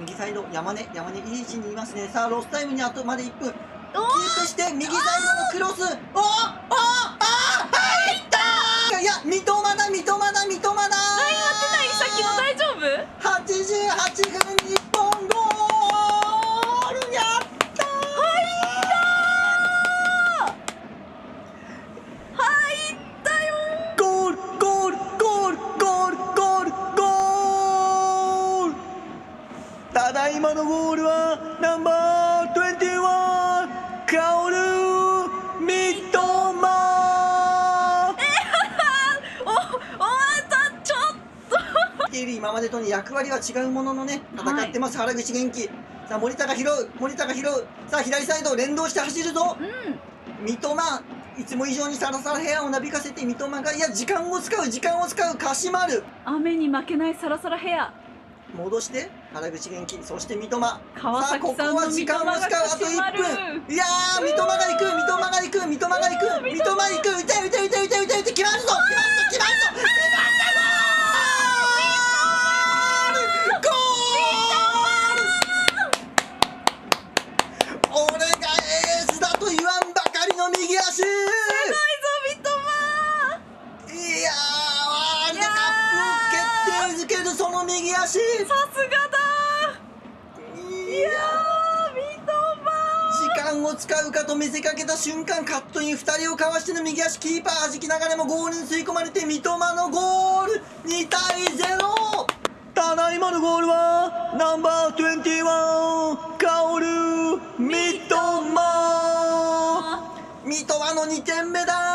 右サイド山根山根いい位置にいますね。さあロスタイムにあとまで1分。キおー！プして右サイドのクロス。おおおあ入ったいや三笘だ三笘だ三笘だライン割ってない。さっきの大丈夫？88分日ただいまのゴールはナンバー21カオル三笘おおたちょっと。今までとの役割は違うもののね。戦ってます、原口元気さあ森田が拾う森田が拾うさあ左サイド連動して走るぞ。うん三笘いつも以上にサラサラヘアをなびかせて三笘がいや時間を使う時間を使う鹿島る雨に負けないサラサラヘア戻して原口元気そして三笘。川さあここは時間を使う。あと三笘が1分いやー三笘が行く三笘が行くその右足。さすがだ。いや。三笘。時間を使うかと見せかけた瞬間カットイン2人をかわしての右足キーパー弾きながらもゴールに吸い込まれて三笘のゴール。2対0ただいまのゴールはナンバー21カオル三笘。三笘の2点目だ